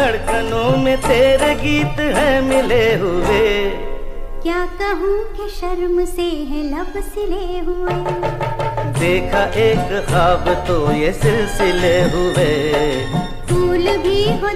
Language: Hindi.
धड़कनों में तेरे गीत है मिले हुए। क्या कहूँ कि शर्म से है लब सिले हुए? देखा एक ख्वाब तो ये सिलसिले हुए। फूल भी हो